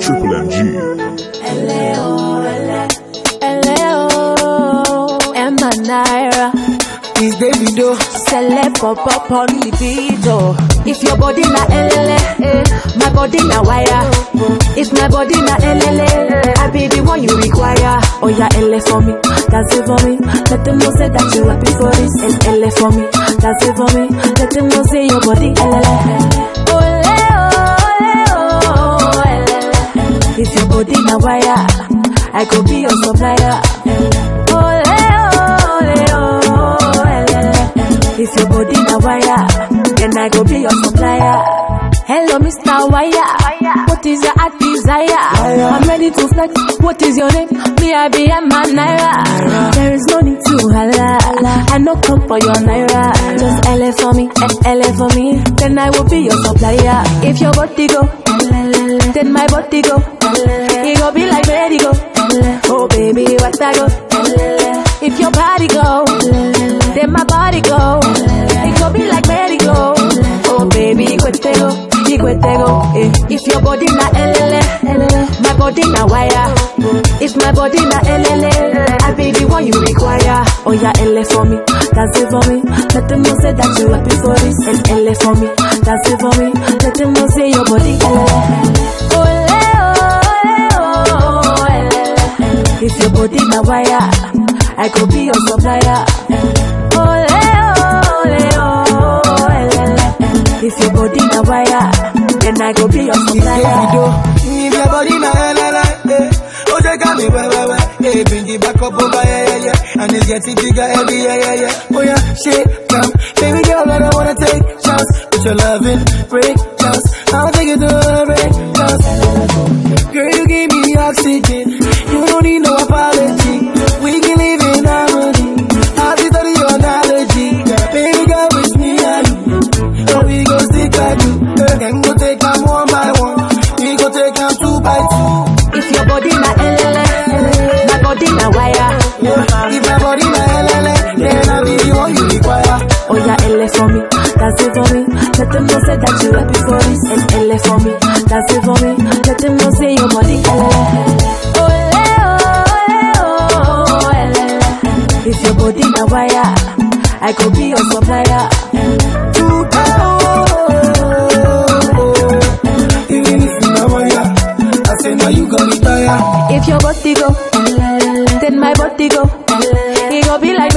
Triple MG. Emma Naira, It's Davido. celeb pop up on the beat, oh. If your body na elele, eh, my body na wire. If my body na elele, I be the one you require. Oh yeah, ele for me, that's it for me. Let them know say that you happy for this. And for me, that's it for me. Let them know say your body ole, oh, elele. If your body na wire, I could be your supplier. Ole, ole, oh, elele. If your body na wire, then I go be your supplier. Hello, Mr. Wire. What is your heart desire? I'm ready to flex. What is your name? Me, I be a man, Naira. There is no need to holla. I no come for your Naira. Just LA for me, LA for me. Then I will be your supplier. If your body go, then my body go. It go be like ready go. Oh baby, what I go? If your body go, then my body go. It go be like If your body na elele, my body na wire. If my body na elele, I be the one you require. Oh yeah, ele for me, that's it for me. Let them know say that you happy for this. And ele for me, that's it for me. Let them know say your body elele. Ole, ole, oh, elele. If your body na wire, I could be your supplier. Ole, ole, oh, elele. If your body be your body eh. Oh, me. Eh, bring yeah, yeah, yeah. And it's getting bigger yeah, yeah, yeah. Oh, yeah. Baby girl, I don't wanna take chance. With your loving, break Let them know say that you happy for this And LA for me, that's it for me. Let them know say your body. LA Ole, ole, ole, If your body na wire I could be your supplier. If your body go, then my body go. It go be like